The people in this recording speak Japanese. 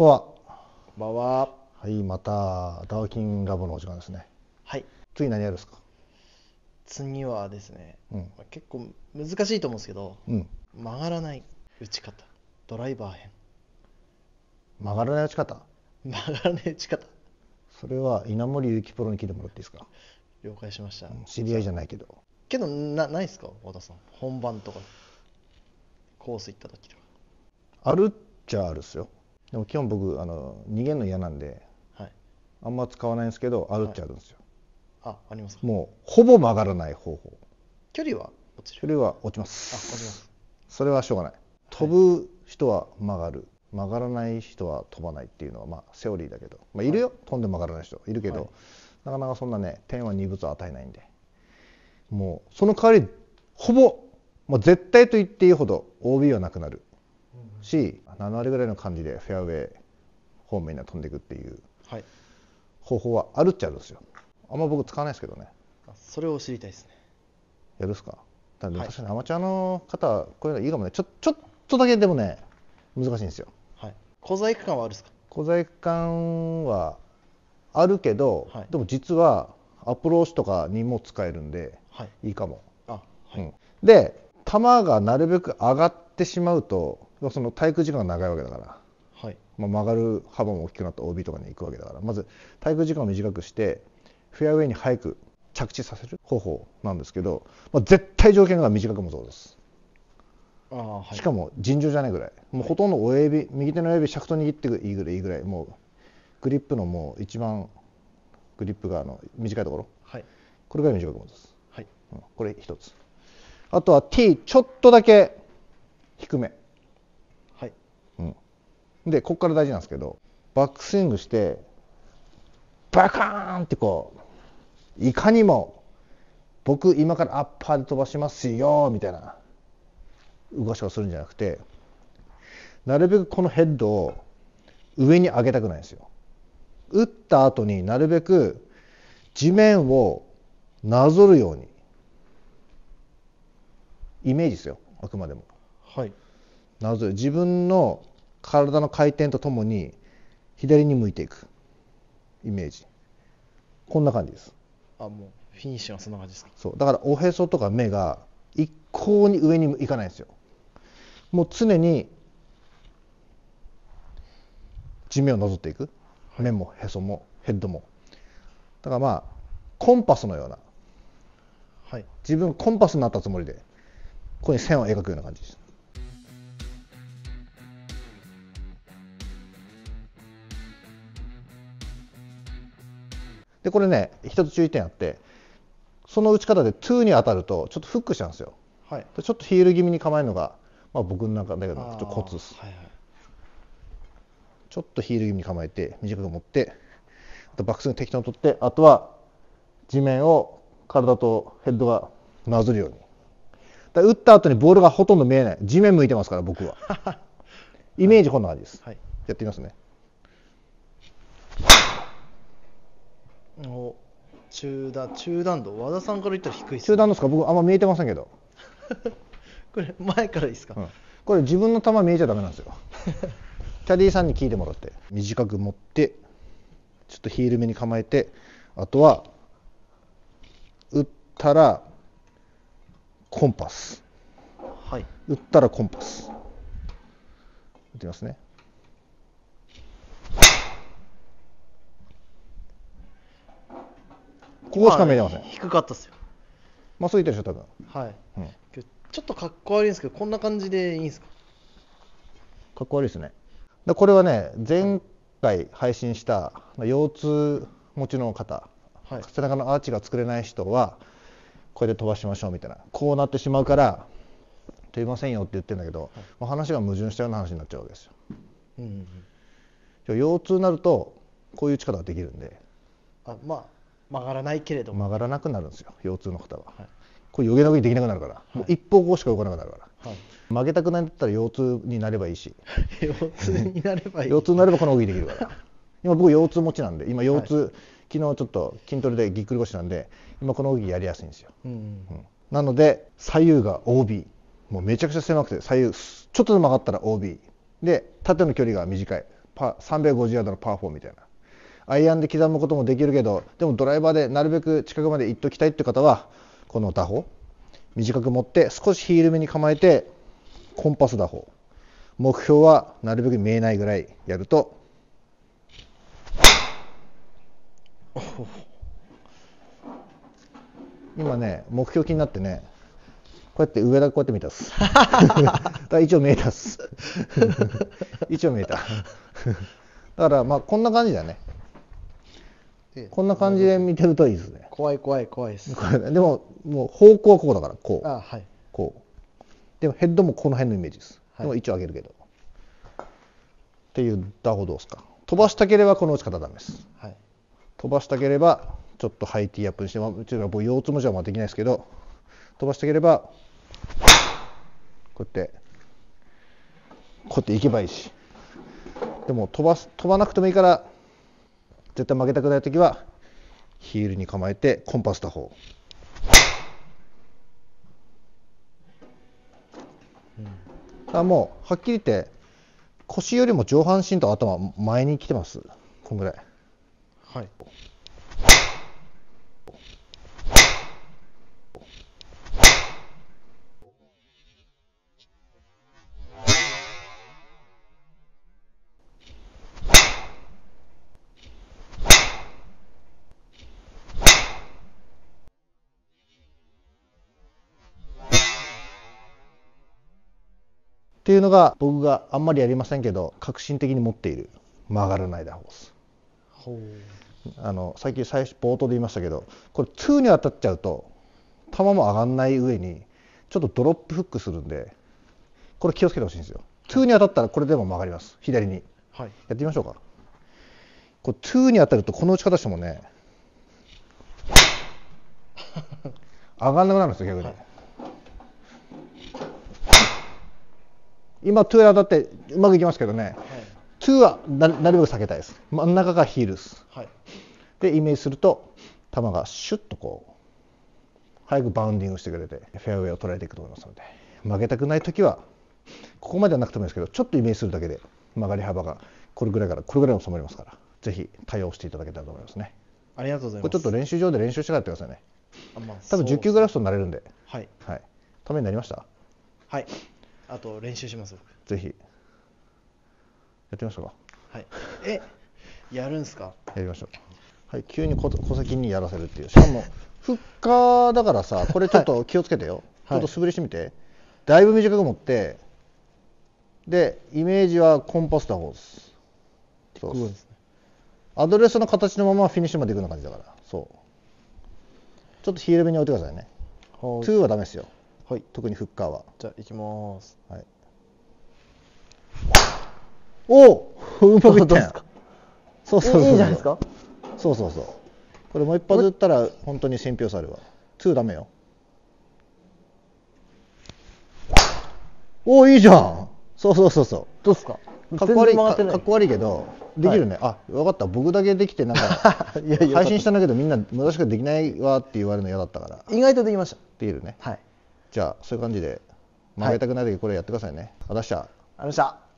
こんばんは。こんばんは。はい、またダーキンラボのお時間ですね。はい。次何やるんですか？次はですね、うん。結構難しいと思うんですけど、うん。曲がらない打ち方、ドライバー編。曲がらない打ち方？曲がらない打ち方。それは稲森ゆきプロに聞いてもらっていいですか？了解しました。知り合いじゃないけど。けど、なないですか？和田さん。本番とか。コース行った時とか。あるっちゃあるっすよ。でも基本僕、あの、逃げるの嫌なんで、はい。あんま使わないんですけど、あるっちゃあるんですよ。あ、ありますか？もう、ほぼ曲がらない方法。距離は？落ちる。それは落ちまあ、す。落ちます。それはしょうがない。飛ぶ人は曲がる。曲がらない人は飛ばないっていうのはまあセオリーだけど、まあ、いるよ、飛んで曲がらない人いるけど、はいなかなかそんなね点は二物を与えないんでもうその代わりほぼ、まあ、絶対と言っていいほど OB はなくなるし7割ぐらいの感じでフェアウェイ方面には飛んでいくっていうはい。方法はあるっちゃあるんですよあんま僕使わないですけどねあそれを知りたいですね。やるっすか？ただねはい確かにアマチュアの方はこういうのいいかもねちょちょっとだけでもね難しいんですよはい。小細工感はあるんですか？小細工感はあるけど、はいでも実はアプローチとかにも使えるんではい。いいかも、あ、はい。うんで球がなるべく上がってしまうとその滞空時間が長いわけだから、はい。まあ、曲がる幅も大きくなった OB とかに行くわけだからまず滞空時間を短くしてフェアウェイに早く着地させる方法なんですけど、まあ、絶対条件が短くもそうですあはい。しかも尋常じゃないぐらいもうほとんど親指右手の親指シャフト握っていいぐらいいいぐらいもうグリップのもう一番グリップがあの短いところはい。これぐらい短く持つ、はい。うんこれ一つあとは T ちょっとだけ低め、はい。うん、でここから大事なんですけどバックスイングしてバカーンってこういかにも僕今からアッパーで飛ばしますよみたいな動かし方するんじゃなくてなるべくこのヘッドを上に上げたくないんですよ。打った後になるべく地面をなぞるように。イメージですよあくまでも。はい。なぞる。自分の体の回転とともに左に向いていく。イメージ。こんな感じです。あ、もう、フィニッシュがそんな感じですか？そう。だからおへそとか目が一向に上に行かないんですよ。もう常に地面をなぞっていく。目もへそもヘッドも。だからまあコンパスのような。はい。自分コンパスになったつもりでここに線を描くような感じですでこれね一つ注意点あってその打ち方で2に当たるとちょっとフックしちゃうんですよ。はい。でちょっとヒール気味に構えるのが、まあ、僕の中でちょっとコツです。はいはい。ちょっとヒール気味に構えて短く持ってあとバックスイング適当に取ってあとは地面を体とヘッドがなぞるように。だ打った後にボールがほとんど見えない。地面向いてますから僕は。イメージこんな感じです、はい。やってみますねお中段中段度和田さんから言ったら低いです中段のですか？僕あんま見えてませんけど、これ前からいいですか、うん。これ自分の球見えちゃダメなんですよ。キャディーさんに聞いてもらって。短く持ってちょっとヒール目に構えてあとは打ったらコンパス。はい。打ったらコンパス。打ってみますねここしか見えてません、あ低かったっすよ。まあそう言ってるでしょ多分、はい。うん、ちょっとかっこ悪いんですけどこんな感じでいいんですか？かっこ悪いですね。だこれはね前回配信した腰痛持ちの方、はい。背中のアーチが作れない人はこれで飛ばしましょうみたいな。こうなってしまうから飛びませんよって言ってるんだけど、もう話が矛盾したような話になっちゃうわけですよ。うんうんうん。腰痛になるとこういう力ができるんで。あまあ曲がらないけれども、曲がらなくなるんですよ腰痛の方は。はい。これ余計な動きできなくなるから、もう一方向しか動かなくなるから。はい、曲げたくないんだったら腰痛になればいいし。腰痛になればいい。腰痛になればこの動きできるから。今僕腰痛持ちなんで今腰痛、昨日ちょっと筋トレでぎっくり腰なんで今この動きやりやすいんですよ、うんうんうん。なので左右が OB もうめちゃくちゃ狭くて左右ちょっとでも曲がったら OB で縦の距離が短い。パ350ヤードのパー4みたいなアイアンで刻むこともできるけどでもドライバーでなるべく近くまで行っときたいって方はこの打法短く持って少しヒール目に構えてコンパス打法。目標はなるべく見えないぐらいやると。今ね目標気になってねこうやって上だけこうやって見たっす。一応見えたっす。一応見えた。だからまあこんな感じだね。こんな感じで見てるといいですね。怖い怖い怖いです。でももう方向はここだからこう。あはい。こう。でもヘッドもこの辺のイメージです、はい。でも一応上げるけど。っていう打法どうですか。飛ばしたければこの打ち方ダメです。はい。飛ばしたければちょっとハイティーアップにしてまあうちは僕腰痛もじゃまあできないですけど飛ばしたければこうやってこうやっていけばいいし。でも飛ばす飛ばなくてもいいから絶対負けたくない時はヒールに構えてコンパス打法。だからもうはっきり言って腰よりも上半身と頭前に来てます。こんぐらい。はいっていうのが僕があんまりやりませんけど革新的に持っている。曲がらない打法ですほう。あのさっき最初冒頭で言いましたけどこれ2に当たっちゃうと球も上がんない上にちょっとドロップフックするんでこれ気をつけてほしいんですよ。2に当たったらこれでも曲がります。左に。はい。やってみましょうか。これ2に当たるとこの打ち方してもね 上がんなくなるんですよ逆に、はい今2に当たってうまくいきますけどね。はい。2はななるべく避けたいです。真ん中がヒールですはい。でイメージすると球がシュッとこう早くバウンディングしてくれてフェアウェイを捉えていくと思いますので。曲げたくない時はここまではなくてもいいですけどちょっとイメージするだけで曲がり幅がこれぐらいからこれぐらいも収まりますからぜひ対応していただけたらと思いますね。ありがとうございます。これちょっと練習場で練習してからやってくださいね。あまあ多分そう10球グラフトになれるんで。はい。はい。ためになりました？はいあと練習します僕ぜひやってみましょうかはいえやるんすか？やりましょう。はい、急に小小先にやらせるっていう。しかも、フッカーだからさ、これちょっと気をつけてよ。はいちょっと素振りしてみて。だいぶ短く持って、で、イメージはコンパス打法です。そうそうですねアドレスの形のままフィニッシュまでいくような感じだから。そう。ちょっとヒール目に置いてくださいね。はい2はダメですよ。はい特にフッカーは。じゃあ行きますはい。おおうまくいったやんそうそうそう。いいんじゃないですか？そうそうそう。これもう一発打ったら本当に信憑性あるわ。2ダメよ。おおいいじゃん。そうそうそうそどうですか？う。かっこ悪いかってないかっこ悪いけどできるね。あ分かった。僕だけできてなんか いやいや配信したんだけどみんな難しくできないわって言われるの嫌だったから意外とできましたできるね。はいじゃあそういう感じで曲げたくない時これやってくださいね。はい。ありがとうございました